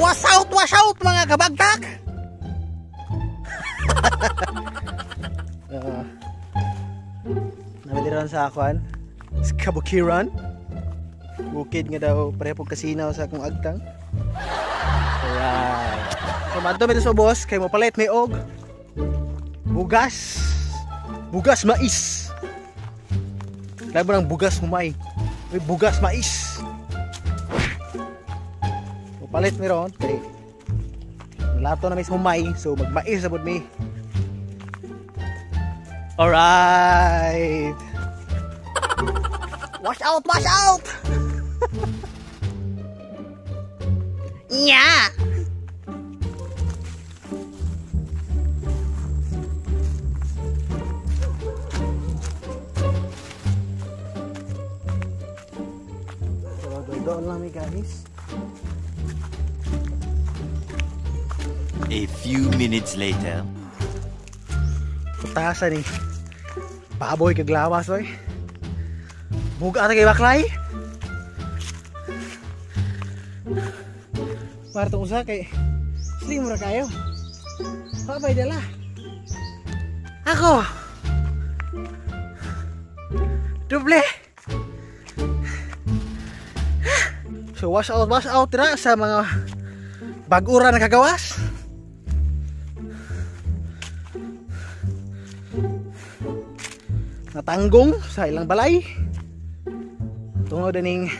Wash out, wash out mga kabagtak! uh, Nabitiran sa akuan. Sa Kabukiran. Bukid nga daw pareho kasinaw sa akong agtang. Alright. So, manto may sa boss, kay mo palit may og. Bugas. Bugas mais. Labi ng bugas humay. May bugas mais. Palit mi ron kay lato na may humay so magmais sabod mi. Alright. Wash out, wash out. Nya! So, doon lang mi guys. A few minutes later. Putasan ni. Baboy kag lawas oy. Buga ta kay baklay. Para tong usa kay slim ra kayo. Papay dala. Ako. Doble. So wash out, wash out ra sa mga bagura na kagawas. Natanggong sa ilang balay. Tungod ning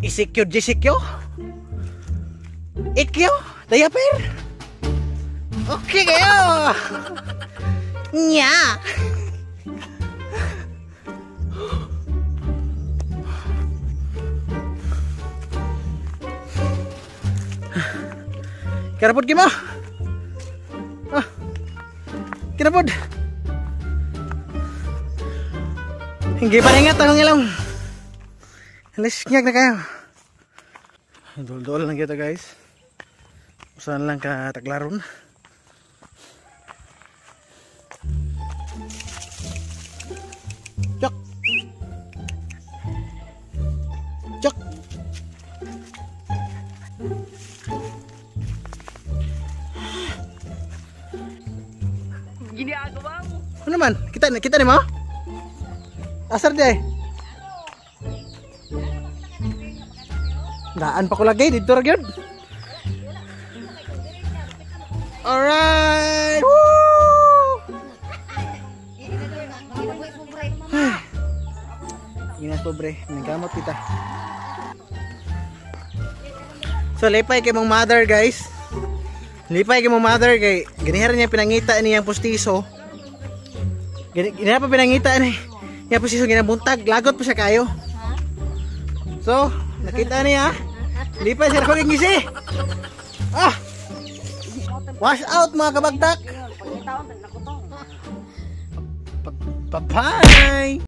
isikyo jisikyo. Ikyo diaper okay kayo. Nya! kimo. ah kinapod hindi pa ringat ang ilong. Alis ngag na kayo. Dol-dol lang kita guys. Usahan lang ka taglaron Ginagawa mo. Ano naman? Kita kita ni mo? Asar di. Daan pa ko lagi dito ra gyud. Alright. Woo! Inas pobre, nagkamot kita. So lipay kay mong mother guys. Lipay kay mong mother kay ganihara niya pinangita niyang postiso. Gani gani pa pinangita ni. Niya postiso ginabuntag, lagot pa siya kayo. So, nakita niya. Lipay siya ko ngisi. Ah! Wash out mga kabagdak. Bye-bye.